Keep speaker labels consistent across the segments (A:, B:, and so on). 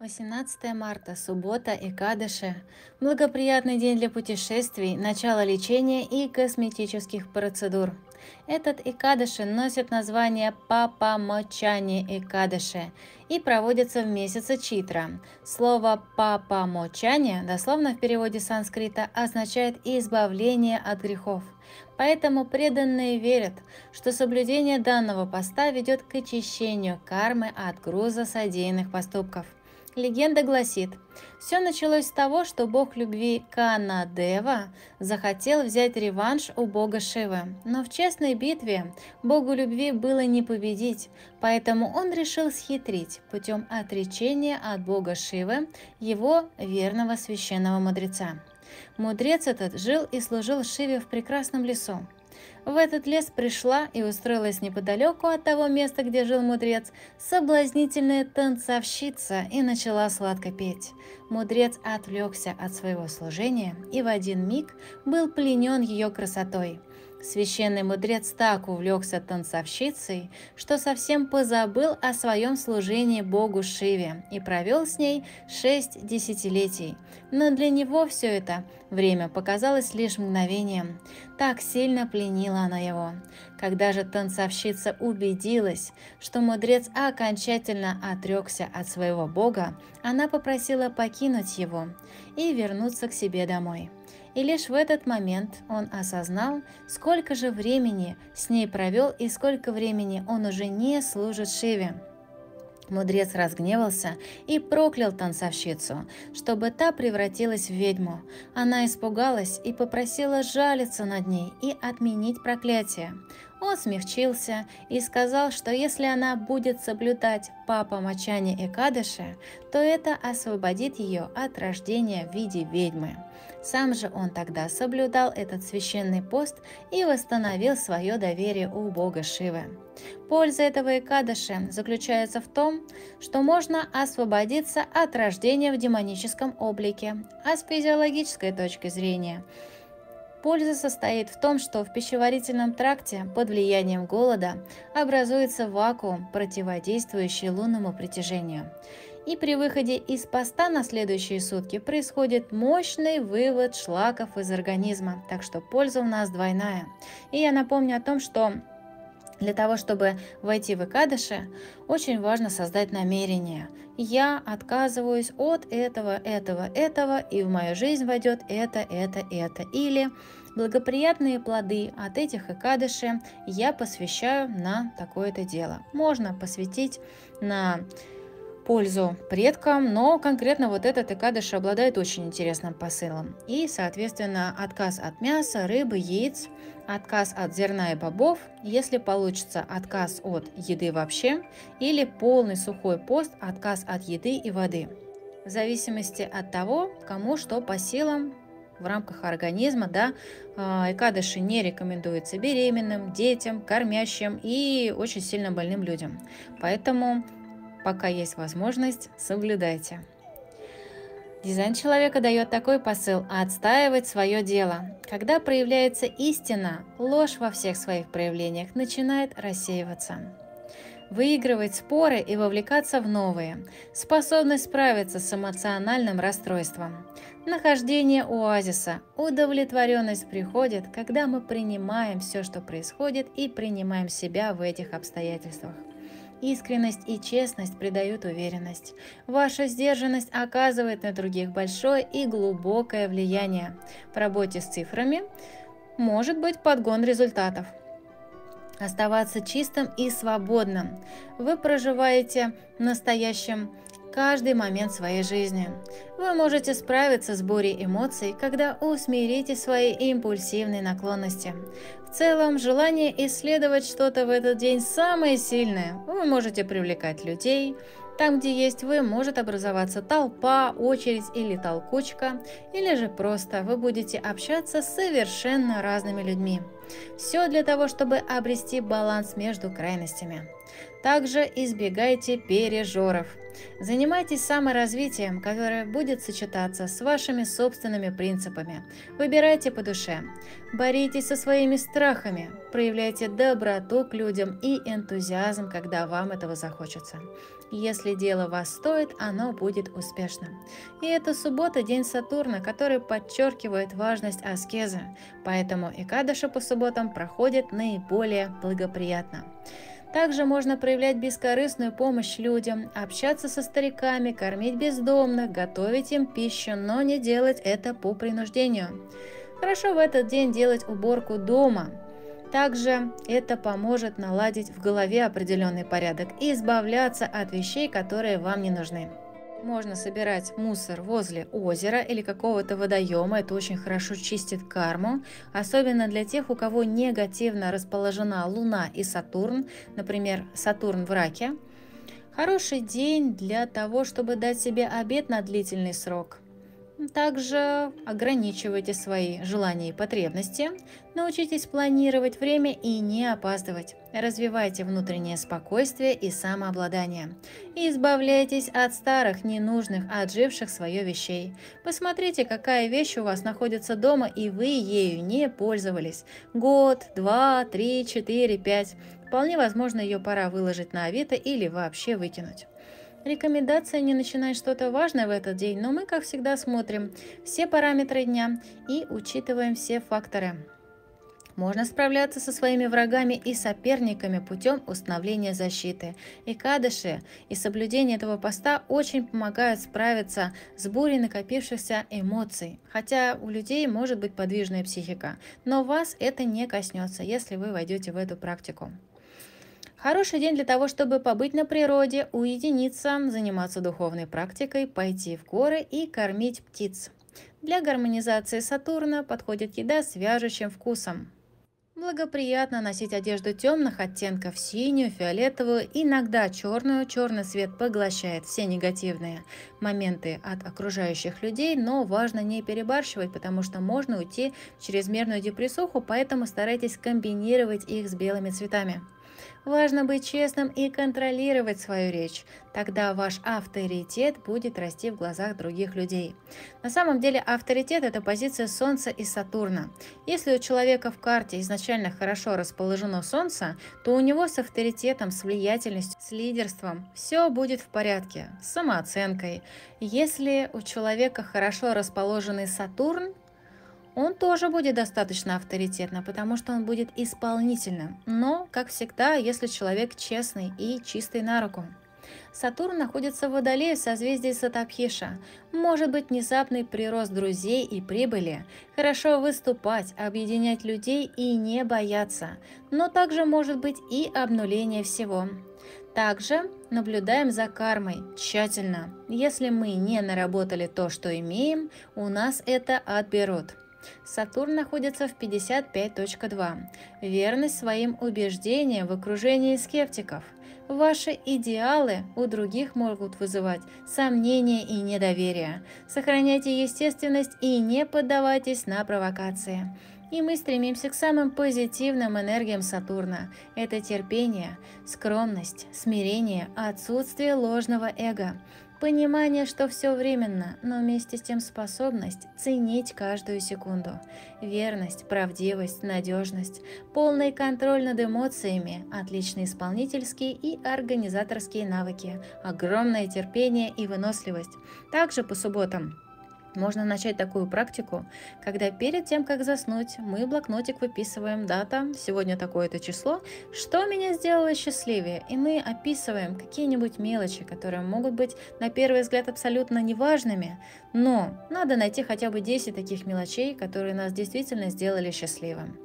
A: 18 марта, суббота и Кадыши – благоприятный день для путешествий, начала лечения и косметических процедур. Этот Икадыши носит название Папа Мочани Икадыши и проводится в месяце Читра. Слово Папа Мочани дословно в переводе санскрита означает «избавление от грехов». Поэтому преданные верят, что соблюдение данного поста ведет к очищению кармы от груза содеянных поступков – Легенда гласит, все началось с того, что бог любви Канадева захотел взять реванш у бога Шивы. Но в честной битве богу любви было не победить, поэтому он решил схитрить путем отречения от бога Шивы, его верного священного мудреца. Мудрец этот жил и служил Шиве в прекрасном лесу. В этот лес пришла и устроилась неподалеку от того места, где жил мудрец, соблазнительная танцовщица и начала сладко петь. Мудрец отвлекся от своего служения и в один миг был пленен ее красотой. Священный мудрец так увлекся танцовщицей, что совсем позабыл о своем служении Богу Шиве и провел с ней шесть десятилетий. Но для него все это время показалось лишь мгновением. Так сильно пленила она его. Когда же танцовщица убедилась, что мудрец окончательно отрекся от своего Бога, она попросила покинуть его и вернуться к себе домой. И лишь в этот момент он осознал, сколько же времени с ней провел и сколько времени он уже не служит Шиве. Мудрец разгневался и проклял танцовщицу, чтобы та превратилась в ведьму. Она испугалась и попросила жалиться над ней и отменить проклятие. Он смягчился и сказал, что если она будет соблюдать папа Мачани и Кадыши, то это освободит ее от рождения в виде ведьмы. Сам же он тогда соблюдал этот священный пост и восстановил свое доверие у бога Шивы. Польза этого Икадыши заключается в том, что можно освободиться от рождения в демоническом облике, а с физиологической точки зрения – Польза состоит в том, что в пищеварительном тракте под влиянием голода образуется вакуум, противодействующий лунному притяжению. И при выходе из поста на следующие сутки происходит мощный вывод шлаков из организма, так что польза у нас двойная. И я напомню о том, что для того, чтобы войти в Икадыши, очень важно создать намерение. Я отказываюсь от этого, этого, этого, и в мою жизнь войдет это, это, это. Или благоприятные плоды от этих Икадыши я посвящаю на такое-то дело. Можно посвятить на пользу предкам, но конкретно вот этот Икадыш обладает очень интересным посылом. И, соответственно, отказ от мяса, рыбы, яиц, отказ от зерна и бобов, если получится отказ от еды вообще, или полный сухой пост, отказ от еды и воды. В зависимости от того, кому что по силам в рамках организма, да, Экадыши не рекомендуется беременным, детям, кормящим и очень сильно больным людям. Поэтому Пока есть возможность, соблюдайте. Дизайн человека дает такой посыл – отстаивать свое дело. Когда проявляется истина, ложь во всех своих проявлениях начинает рассеиваться. Выигрывать споры и вовлекаться в новые. Способность справиться с эмоциональным расстройством. Нахождение оазиса. Удовлетворенность приходит, когда мы принимаем все, что происходит, и принимаем себя в этих обстоятельствах. Искренность и честность придают уверенность. Ваша сдержанность оказывает на других большое и глубокое влияние. В работе с цифрами может быть подгон результатов. Оставаться чистым и свободным. Вы проживаете настоящим каждый момент своей жизни. Вы можете справиться с бурей эмоций, когда усмирите свои импульсивные наклонности. В целом, желание исследовать что-то в этот день самое сильное. Вы можете привлекать людей. Там, где есть вы, может образоваться толпа, очередь или толкучка, или же просто вы будете общаться с совершенно разными людьми. Все для того, чтобы обрести баланс между крайностями. Также избегайте пережоров. Занимайтесь саморазвитием, которое будет сочетаться с вашими собственными принципами. Выбирайте по душе. Боритесь со своими страхами. Проявляйте доброту к людям и энтузиазм, когда вам этого захочется. Если дело вас стоит, оно будет успешным. И это суббота – день Сатурна, который подчеркивает важность аскезы, поэтому Икадыша по субботам проходит наиболее благоприятно. Также можно проявлять бескорыстную помощь людям, общаться со стариками, кормить бездомных, готовить им пищу, но не делать это по принуждению. Хорошо в этот день делать уборку дома. Также это поможет наладить в голове определенный порядок и избавляться от вещей, которые вам не нужны. Можно собирать мусор возле озера или какого-то водоема. Это очень хорошо чистит карму. Особенно для тех, у кого негативно расположена Луна и Сатурн. Например, Сатурн в раке. Хороший день для того, чтобы дать себе обед на длительный срок – также ограничивайте свои желания и потребности, научитесь планировать время и не опаздывать. Развивайте внутреннее спокойствие и самообладание. избавляйтесь от старых, ненужных, отживших свое вещей. Посмотрите, какая вещь у вас находится дома, и вы ею не пользовались. Год, два, три, четыре, пять. Вполне возможно, ее пора выложить на Авито или вообще выкинуть. Рекомендация не начинать что-то важное в этот день, но мы, как всегда, смотрим все параметры дня и учитываем все факторы. Можно справляться со своими врагами и соперниками путем установления защиты. И кадыши и соблюдение этого поста очень помогают справиться с бурей накопившихся эмоций. Хотя у людей может быть подвижная психика, но вас это не коснется, если вы войдете в эту практику. Хороший день для того, чтобы побыть на природе, уединиться, заниматься духовной практикой, пойти в горы и кормить птиц. Для гармонизации Сатурна подходит еда с вяжущим вкусом. Благоприятно носить одежду темных оттенков, синюю, фиолетовую, иногда черную. Черный цвет поглощает все негативные моменты от окружающих людей, но важно не перебарщивать, потому что можно уйти в чрезмерную депрессуху, поэтому старайтесь комбинировать их с белыми цветами. Важно быть честным и контролировать свою речь. Тогда ваш авторитет будет расти в глазах других людей. На самом деле авторитет – это позиция Солнца и Сатурна. Если у человека в карте изначально хорошо расположено Солнце, то у него с авторитетом, с влиятельностью, с лидерством все будет в порядке, с самооценкой. Если у человека хорошо расположенный Сатурн, он тоже будет достаточно авторитетно, потому что он будет исполнительным. Но, как всегда, если человек честный и чистый на руку. Сатурн находится в Водолее в созвездии Сатабхиша. Может быть внезапный прирост друзей и прибыли, хорошо выступать, объединять людей и не бояться. Но также может быть и обнуление всего. Также наблюдаем за кармой тщательно. Если мы не наработали то, что имеем, у нас это отберут. Сатурн находится в 55.2. Верность своим убеждениям в окружении скептиков. Ваши идеалы у других могут вызывать сомнения и недоверие. Сохраняйте естественность и не поддавайтесь на провокации. И мы стремимся к самым позитивным энергиям Сатурна. Это терпение, скромность, смирение, отсутствие ложного эго. Понимание, что все временно, но вместе с тем способность ценить каждую секунду. Верность, правдивость, надежность, полный контроль над эмоциями, отличные исполнительские и организаторские навыки, огромное терпение и выносливость. Также по субботам можно начать такую практику, когда перед тем, как заснуть, мы блокнотик выписываем дата, сегодня такое-то число, что меня сделало счастливее, и мы описываем какие-нибудь мелочи, которые могут быть на первый взгляд абсолютно неважными, но надо найти хотя бы 10 таких мелочей, которые нас действительно сделали счастливым.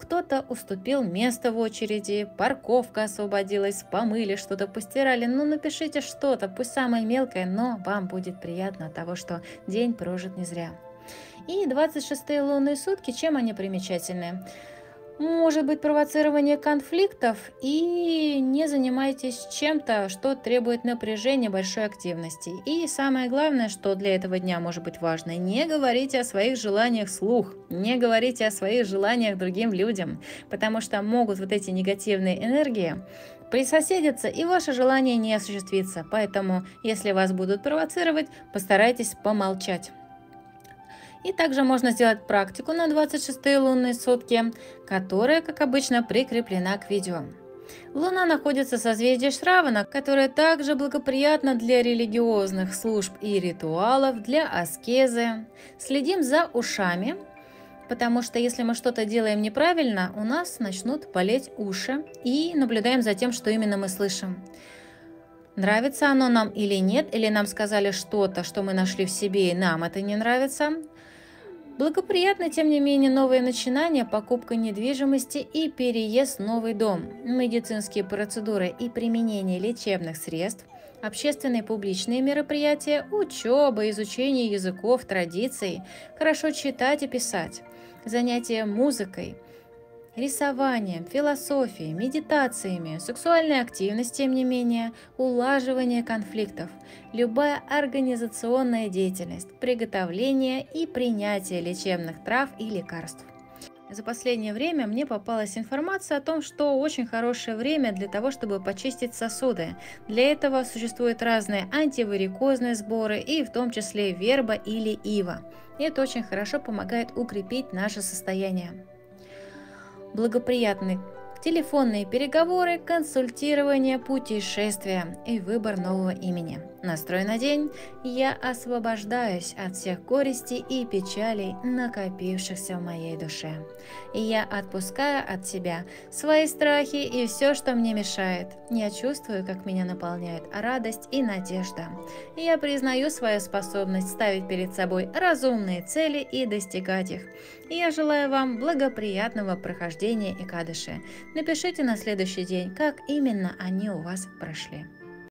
A: Кто-то уступил место в очереди, парковка освободилась, помыли, что-то постирали. Ну, напишите что-то, пусть самое мелкое, но вам будет приятно от того, что день прожит не зря. И 26-е лунные сутки, чем они примечательны? Может быть провоцирование конфликтов и не занимайтесь чем-то, что требует напряжения большой активности. И самое главное, что для этого дня может быть важно, не говорите о своих желаниях слух, не говорите о своих желаниях другим людям, потому что могут вот эти негативные энергии присоседятся, и ваше желание не осуществится. Поэтому, если вас будут провоцировать, постарайтесь помолчать. И также можно сделать практику на 26 лунные сутки, которая, как обычно, прикреплена к видео. Луна находится в созвездии Шравана, которое также благоприятно для религиозных служб и ритуалов, для аскезы. Следим за ушами, потому что если мы что-то делаем неправильно, у нас начнут болеть уши, и наблюдаем за тем, что именно мы слышим. Нравится оно нам или нет, или нам сказали что-то, что мы нашли в себе, и нам это не нравится, Благоприятно, тем не менее, новые начинания, покупка недвижимости и переезд в новый дом, медицинские процедуры и применение лечебных средств, общественные публичные мероприятия, учеба, изучение языков, традиций, хорошо читать и писать, занятия музыкой – рисованием, философией, медитациями, сексуальной активностью, тем не менее, улаживание конфликтов, любая организационная деятельность, приготовление и принятие лечебных трав и лекарств. За последнее время мне попалась информация о том, что очень хорошее время для того, чтобы почистить сосуды. Для этого существуют разные антиварикозные сборы и в том числе верба или ива. Это очень хорошо помогает укрепить наше состояние благоприятны телефонные переговоры, консультирование, путешествия и выбор нового имени. Настрой на день я освобождаюсь от всех горестей и печалей, накопившихся в моей душе. И я отпускаю от себя свои страхи и все, что мне мешает. Я чувствую, как меня наполняет радость и надежда. И я признаю свою способность ставить перед собой разумные цели и достигать их. И я желаю вам благоприятного прохождения Икадыши. Напишите на следующий день, как именно они у вас прошли.